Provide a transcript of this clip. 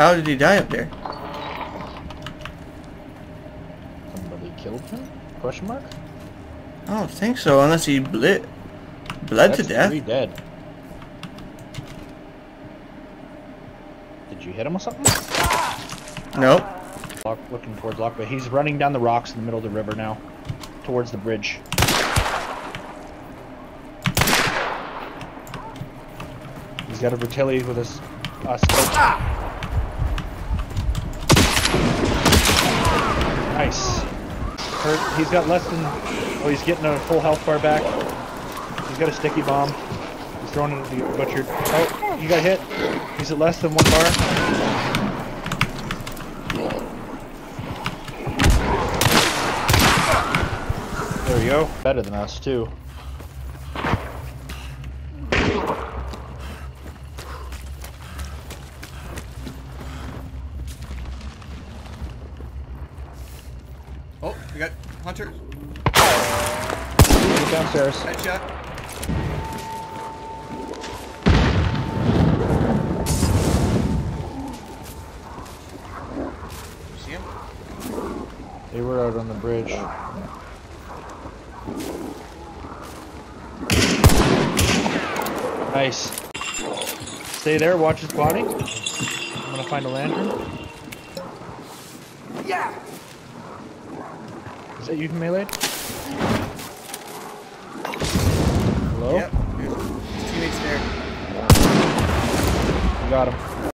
How did he die up there? Somebody killed him? Question mark? I don't think so, unless he bled, bled to death. Three dead. Did you hit him or something? Nope. Lock, looking towards Lock, but he's running down the rocks in the middle of the river now, towards the bridge. He's got a Vetterli with his uh, scope. Nice. Hurt. He's got less than. Oh, he's getting a full health bar back. He's got a sticky bomb. He's throwing it at the butchered. Oh, he got hit. He's at less than one bar. There we go. Better than us, too. Oh, we got Hunter. He's downstairs. Headshot. See him? They were out on the bridge. Nice. Stay there, watch his body. I'm gonna find a lantern. Yeah. Is that you, Melee? Hello? Yep. His teammates there. You got him.